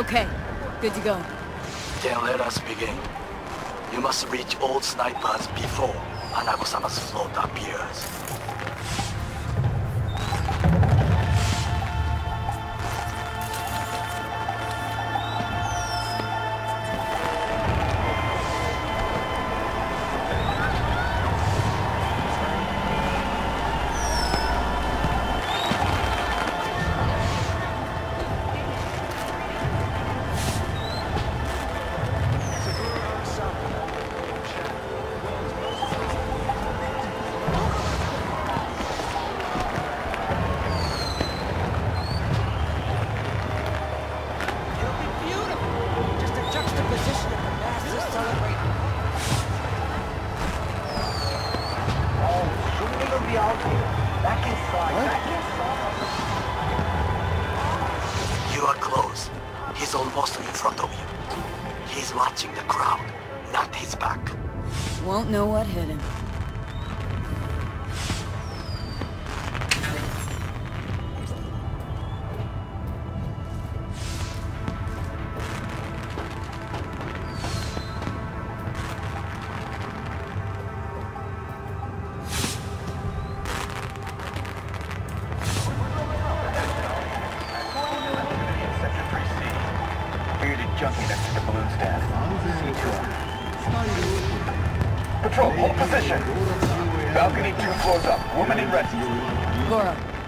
Okay, good to go. Then let us begin. You must reach old snipers before Hanako-sama's float appears.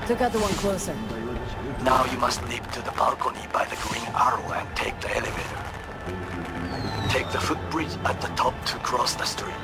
Took out the one closer. Now you must leap to the balcony by the green arrow and take the elevator. Take the footbridge at the top to cross the street.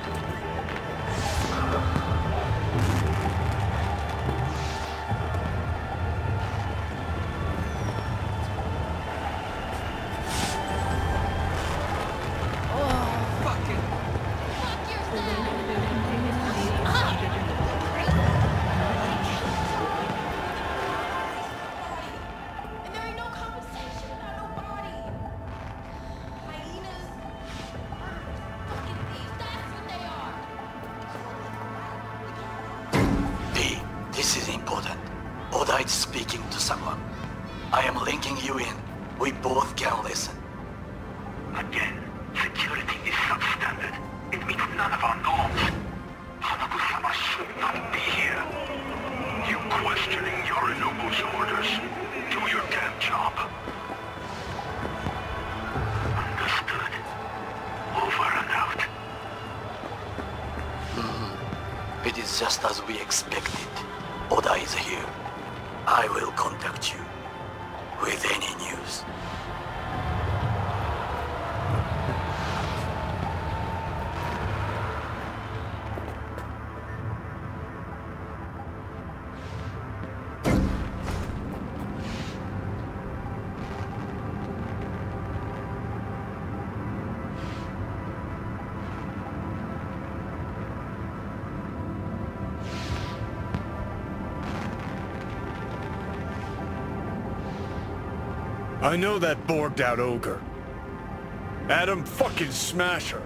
Just as we expected. Oda is here. I will contact you with any news. I know that borged out ogre. Adam fucking Smasher.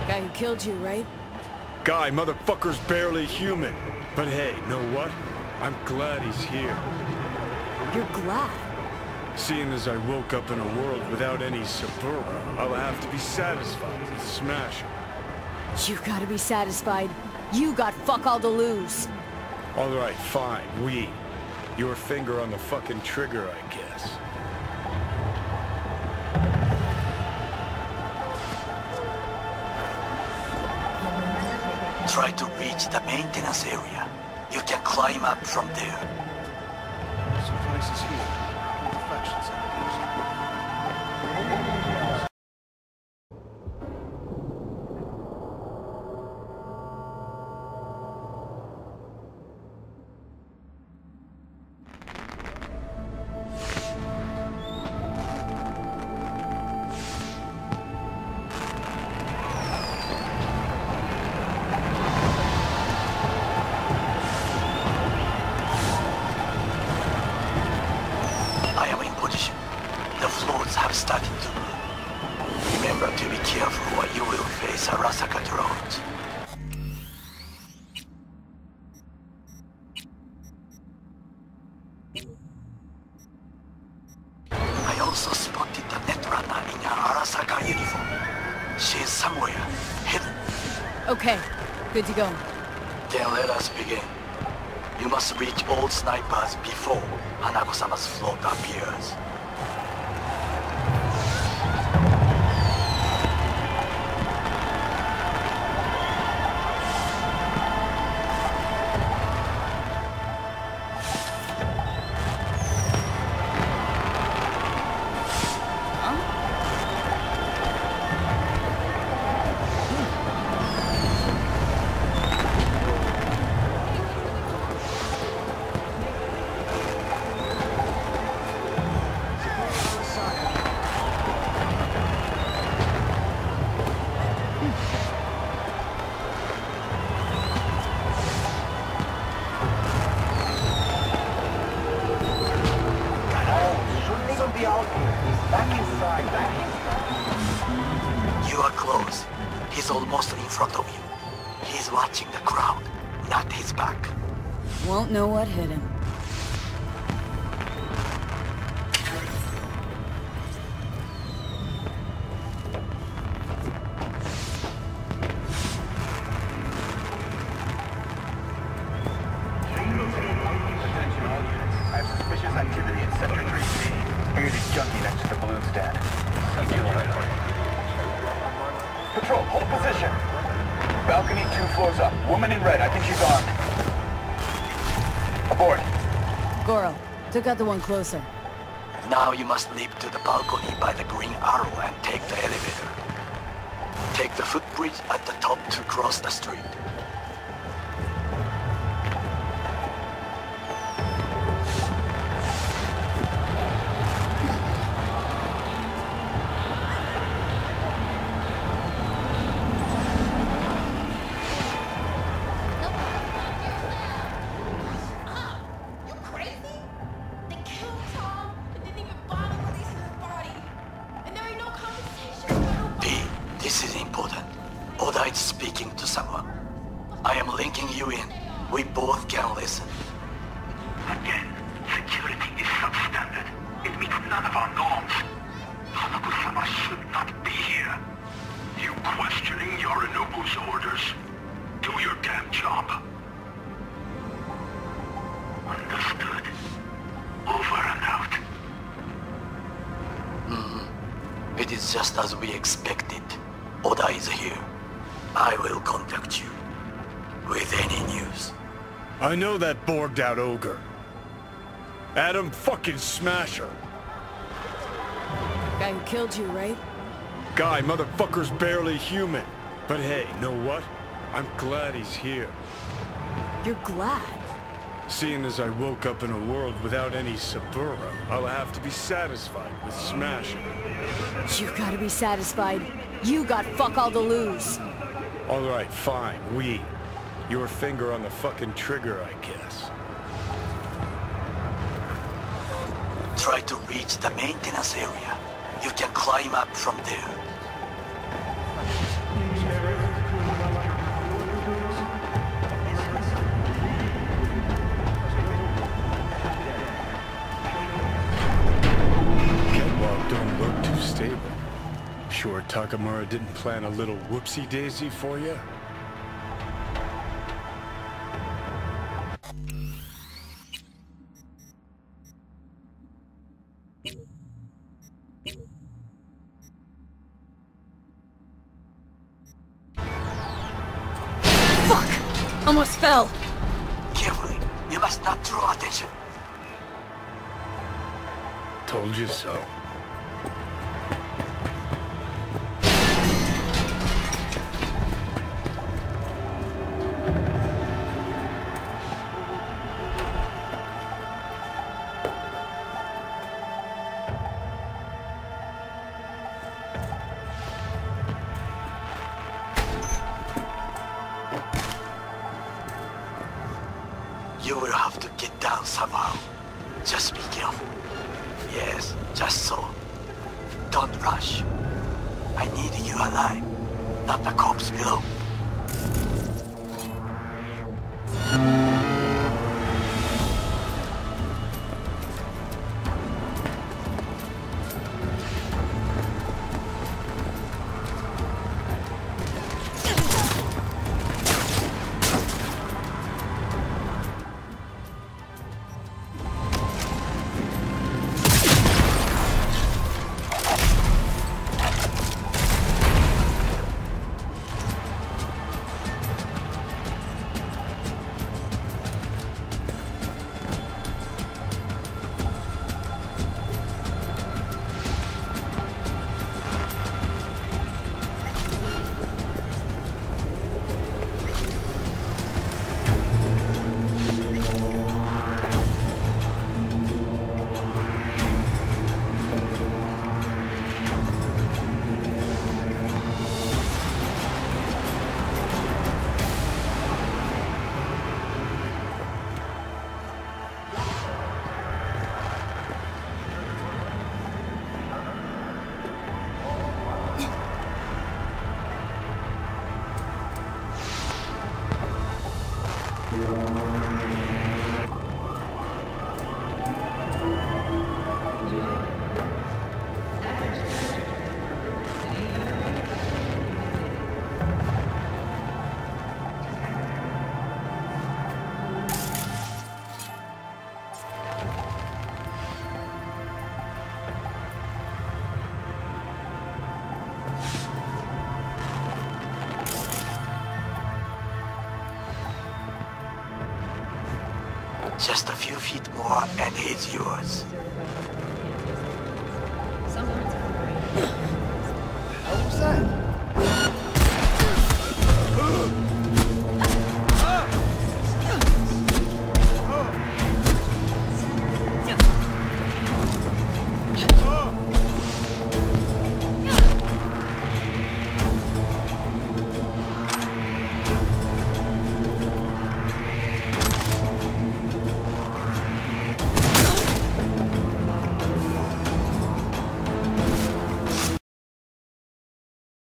The guy who killed you, right? Guy, motherfucker's barely human. But hey, know what? I'm glad he's here. You're glad. Seeing as I woke up in a world without any Saburo, I'll have to be satisfied with Smasher. You gotta be satisfied. You got fuck all to lose. Alright, fine, we. Your finger on the fucking trigger, I guess. Try to reach the maintenance area. You can climb up from there. Here. Snipers before Hanako-sama's float appears. He's almost in front of you. He's watching the crowd, not his back. Won't know what hit him. Attention all units. I have suspicious activity in Sector 3C. Here's this junkie next to the balloon stand. Patrol, hold position. Balcony two floors up. Woman in red, I think she's armed. Aboard. Goro, took out the one closer. Now you must leap to the balcony by the green arrow and take the elevator. Take the footbridge at the top to cross the street. I know that borged out ogre. Adam fucking Smasher. Guy who killed you, right? Guy, motherfucker's barely human. But hey, know what? I'm glad he's here. You're glad. Seeing as I woke up in a world without any Saburo, I'll have to be satisfied with Smasher. You gotta be satisfied. You got fuck all to lose. Alright, fine, we. Your finger on the fucking trigger, I guess. Try to reach the maintenance area. You can climb up from there. Catwalk don't look too stable. Sure Takamura didn't plan a little whoopsie-daisy for you? Told you so. You will have to get down somehow. Just be careful. Yes, just so. Don't rush. I need you alive, not the corpse below. Just a few feet more and it's yours.